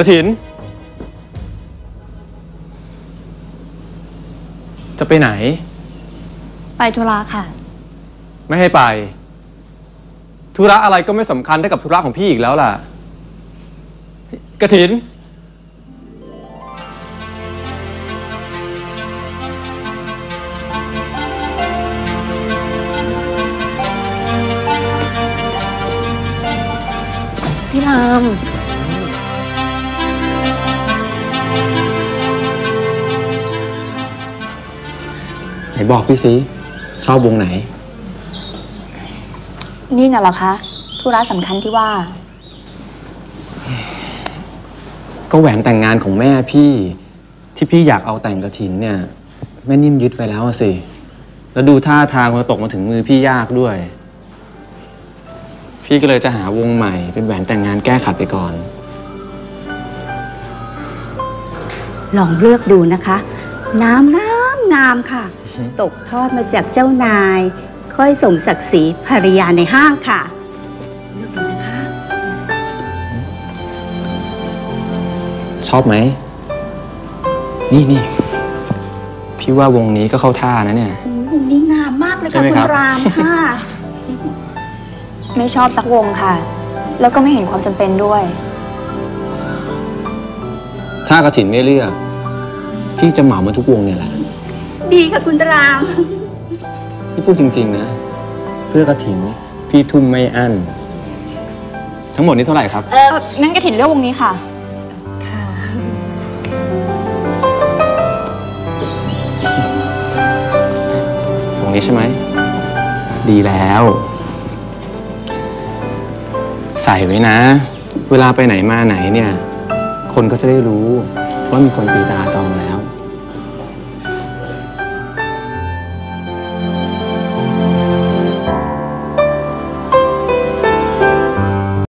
กระถิน จะไปไหน ไปธุระค่ะ ไม่ให้ไป ธุระอะไรก็ไม่สำคัญเท่ากับธุระของพี่อีกแล้วล่ะ กระถิน พี่ราม ไหนบอกพี่สิชอบวงไหน นี่น่ะเหรอคะธุระสำคัญที่ว่า ก็แหวนแต่งงานของแม่พี่ที่พี่อยากเอาแต่งกระถินเนี่ย แม่นิ่มยึดไปแล้วอะสิ แล้วดูท่าทางมันตกมาถึงมือพี่ยากด้วย พี่ก็เลยจะหาวงใหม่เป็นแหวนแต่งงานแก้ขัดไปก่อน ลองเลือกดูนะคะ น้ำงามงามค่ะ ตกทอดมาจากเจ้านาย ค่อยสมศักดิ์ศรีภรรยาในห้างค่ะเลือกดูนะคะ ชอบไหม นี่นี่พี่ว่าวงนี้ก็เข้าท่านะเนี่ยอืมวงนี้งามมากเลยใช่ค่ะไหมคุครัณบ รามค่ะ ไม่ชอบสักวงค่ะ แล้วก็ไม่เห็นความจำเป็นด้วย ถ้ากระถินไม่เลือกพี่จะเหมามาทุกวงเนี่ยแหละ ดีค่ะคุณรามพี่พูดจริง ๆ นะ เพื่อกระถินพี่ทุ่มไม่อั้นทั้งหมดนี้เท่าไหร่ครับ เอองั้นกระถินเลือกวงนี้ค่ะค่ะวงนี้ใช่ไหม ดีแล้ว ใส่ไว้นะ เวลาไปไหนมาไหนเนี่ย คนก็จะได้รู้ว่ามีคนตีตราจองแล้ว